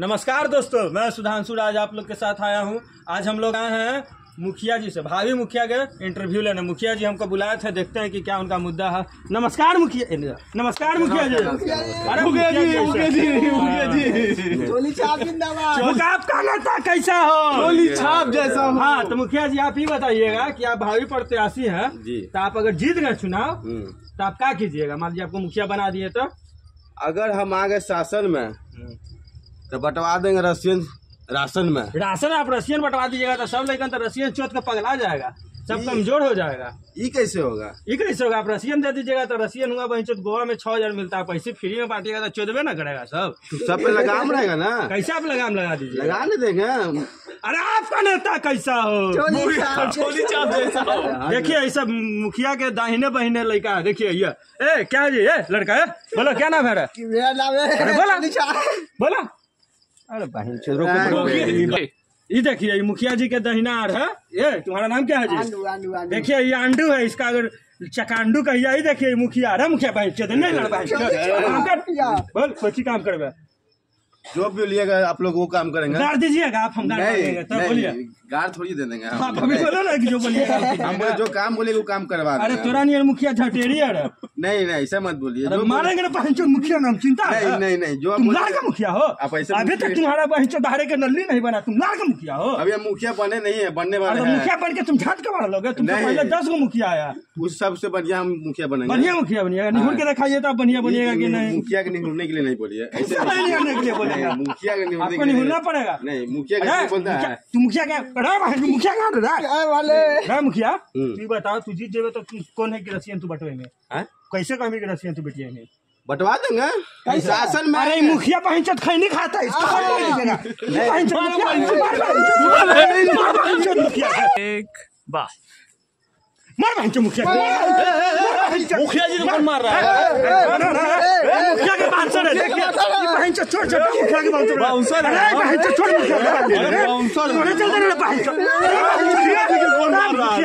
नमस्कार दोस्तों मैं सुधांशु राज आप लोग के साथ आया हूँ। आज हम लोग आए हैं मुखिया जी से भावी मुखिया के इंटरव्यू लेने। मुखिया जी हमको बुलाए थे देखते हैं कि क्या उनका मुद्दा है। नमस्कार मुखिया नमस्कार मुखिया जी। अरे मुखिया जी मुखिया जी मुखिया जी। चोली छाप जिंदाबाद। आपका नेता कैसा हो? चोली छाप जैसा हाँ। तो मुखिया जी आप ही बताइएगा कि आप भावी प्रत्याशी हैं तो आप अगर जीत गए चुनाव हम्म। तो आप क्या कीजिएगा? मान लीजिए आपको मुखिया बना दिए तो? अगर हम आ गए शासन में तो बंटवा देंगे रशियन राशन में। राशन आप रशियन बंटवा दीजिएगा तो सब लेकिन तो रशियन चौथ का पगला जाएगा। सब कमज़ोर हो जाएगा। ये कैसे होगा? ये कैसे होगा? आप रशियन दे दीजिएगा तो रशियन हुआ वहीं चौथ गोवा में छह हज़ार मिलता है पैसे फ्री में बांटिएगा तो चौदवे ना करेगा सब। तो सब पे लगाम रहेगा ना? कैसे आप लगाम लगा दीजिए लगा नहीं देंगे अरे आपका नेता कैसा हो? हो। देखिए ऐसा मुखिया के दाहिने बहिने लड़का है। देखिए ये। ए क्या जी ये? लड़का है? बोलो क्या नाम है मेरा नाम है बोला। बोला। अरे बहन चोदरो ये देखिए ये मुखिया जी के दहिना आर है। ये तुम्हारा नाम क्या है जी? आंडू आंडू आंडू। देखिए ये अंडू है इसका अगर चकांडू कहिए ही देखिए मुखिया अरे मुखिया भाई चोद नहीं लड़ कर। बोल कोची काम करबे? जो भी लिएगा आप लोग वो काम करेंगे। गाड़ दीजिएगा आप हम गाड़ देंगे तब बोलिए। गाड़ थोड़ी दे देंगे हम। आप अभी बोलो ना कि जो बोलिएगा हम बोले जो काम बोलेगा वो काम करवा अरे तोरा नहीं मुखिया झटेरी है नहीं नहीं ऐसा मत बोलिए। मारेंगे ना पहचो मुखिया नाम चिंता नहीं नहीं नहीं जो तुम लाड़ का मुखिया हो। आप ऐसे अभी तक तुम्हारा पहचो दाहरे के नल्ली नहीं बना तुम लाड़ का मुखिया हो। अभी हम मुखिया बने नहीं है बनने वाले अरे मुखिया बन के तुम झाट के मार लोगे तुम तो पहले दस गो मुखिया आया। उस सबसे बढ़िया हम मुखिया बनेंगे। बढ़िया मुखिया बनिएगा निहुर के दिखाइए तो आप बढ़िया बनिएगा की नहीं? मुखिया के निहुरने के लिए नहीं बोलिए। ऐसे नहीं निहुरने के लिए बोलेगा मुखिया के निहुरने आपको के लिए निहुरना पड़ेगा। नहीं मुखिया के बोलता मुखिया- है तू मुखिया क्या तू मुखिया कहाँ क्या वाले। मुखिया हम्म। तू बताओ तू जीत जेबे तो कौन है कि रसियन तू बटवे में हैं? कैसे कहमी कि रसियन तू बेटिया में बंटवा देंगे। शासन में अरे मुखिया पहचत खैनी खाता है। मुखिया एक वाह मार पहचत मुखिया। मुखिया जी तो कौन मार रहा है। मुखिया के बांसर है देखिए ये पहचत छोड़ छोड़ मुखिया के बांसर बाउंसर है। पहचत छोड़ मुखिया बाउंसर चल दे रे पहचत मुखिया के कौन मार रहा है